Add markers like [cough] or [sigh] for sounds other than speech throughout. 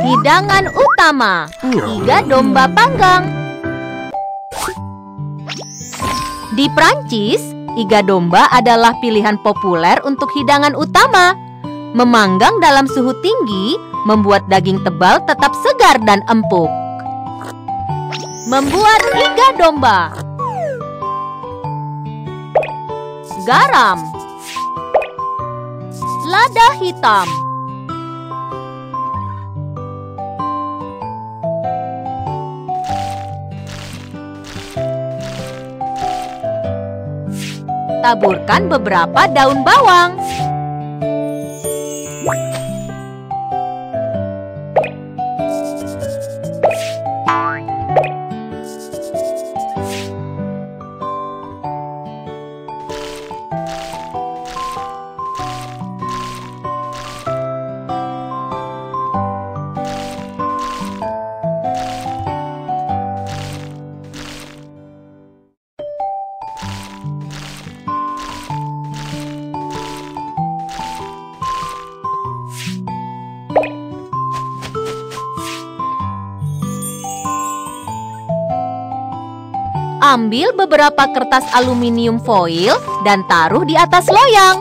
Hidangan utama Iga domba panggang. Di Prancis, iga domba adalah pilihan populer untuk hidangan utama. Memanggang dalam suhu tinggi membuat daging tebal tetap segar dan empuk. Membuat iga domba. Garam Lada hitam. Taburkan beberapa daun bawang Ambil beberapa kertas aluminium foil dan taruh di atas loyang.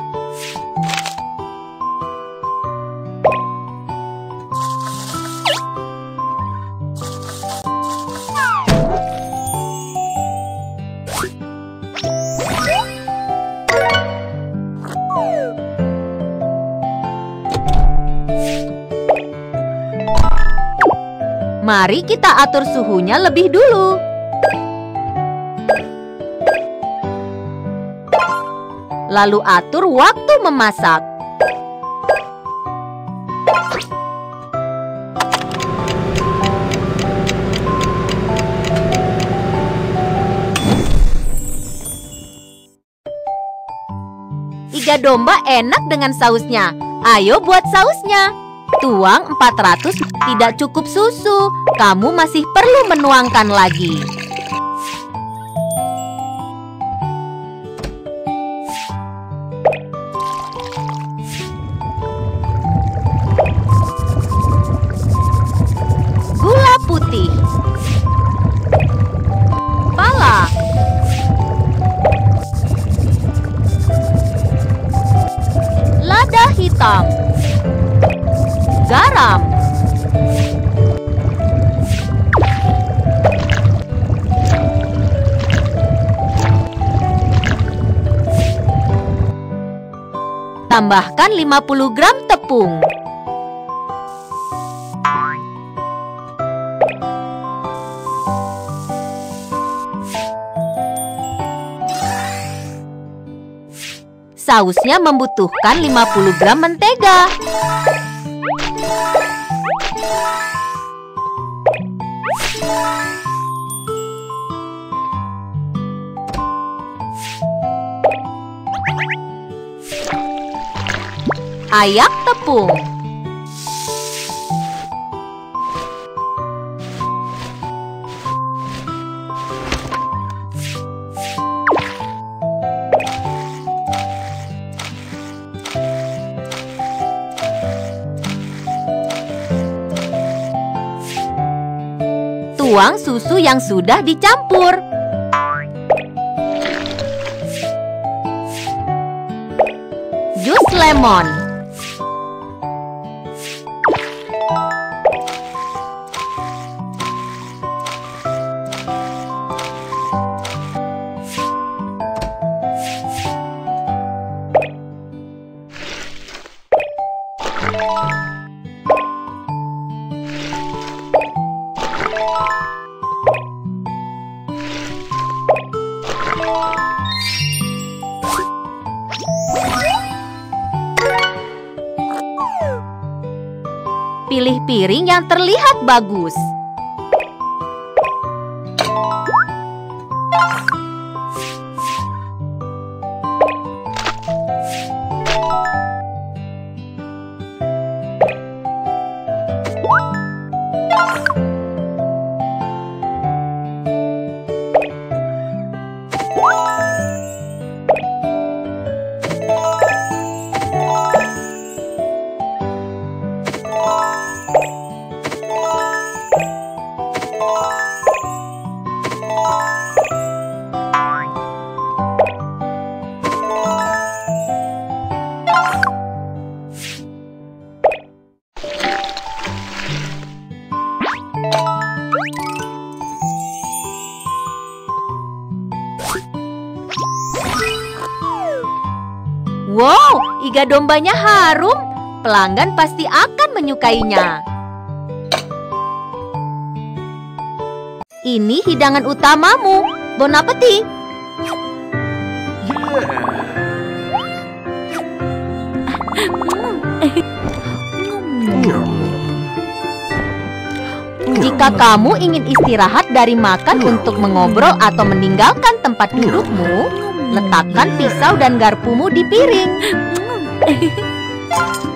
Mari kita atur suhunya lebih dulu. Lalu atur waktu memasak. Iga domba enak dengan sausnya. Ayo buat sausnya. Tuang 400 tidak cukup susu. Kamu masih perlu menuangkan lagi. Hitam. Garam. Tambahkan 50 gram tepung. Sausnya membutuhkan 50 gram mentega. Ayak tepung. Tuang susu yang sudah dicampur. Jus lemon. Pilih piring yang terlihat bagus. Wow, iga dombanya harum. Pelanggan pasti akan menyukainya. Ini hidangan utamamu. Bon appetit. Yeah. [laughs] Jika kamu ingin istirahat dari makan untuk mengobrol atau meninggalkan tempat dudukmu, letakkan pisau dan garpumu di piring. [laughs] [laughs]